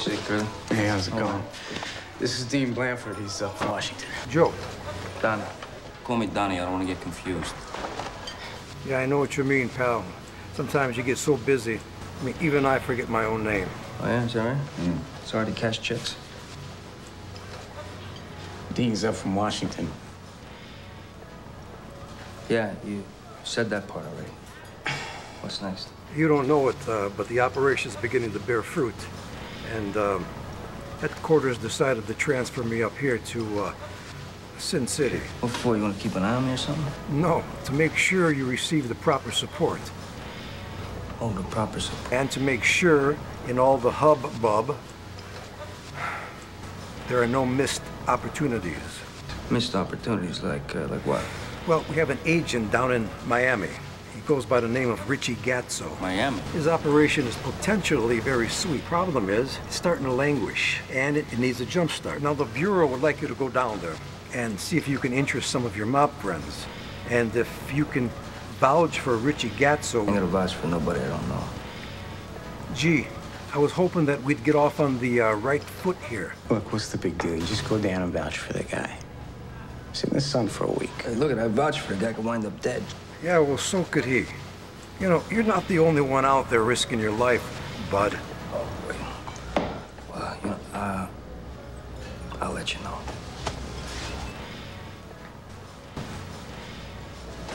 Shit, Curley. Hey, how's it going? This is Dean Blandford. He's up from Washington. Joe. Donnie. Call me Donnie. I don't want to get confused. Yeah, I know what you mean, pal. Sometimes you get so busy. I mean, even I forget my own name. Oh, yeah? Is that right? It's hard to cash checks. Dean's up from Washington. Yeah, you said that part already. What's next? You don't know it, uh, but the operation's beginning to bear fruit. And um, headquarters decided to transfer me up here to uh, Sin City. What for? You want to keep an eye on me or something? No, to make sure you receive the proper support. Oh, the proper support. And to make sure in all the hubbub, there are no missed opportunities. Missed opportunities like, uh, like what? Well, we have an agent down in Miami. He goes by the name of Richie Gazzo. Miami. His operation is potentially very sweet. Problem is, it's starting to languish, and it, it needs a jump start. Now, the Bureau would like you to go down there and see if you can interest some of your mob friends. And if you can vouch for Richie I'm gonna vouch for nobody I don't know. gee, I was hoping that we'd get off on the uh, right foot here. Look, what's the big deal? You just go down and vouch for the guy. Sit in the sun for a week. Hey, look at that. I vouch for the guy could wind up dead. Yeah, well, so could he. You know, you're not the only one out there risking your life, bud. Oh. Well, you know, uh, I'll let you know.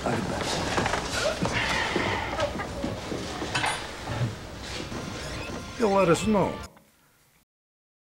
I'll get back. You'll let us know.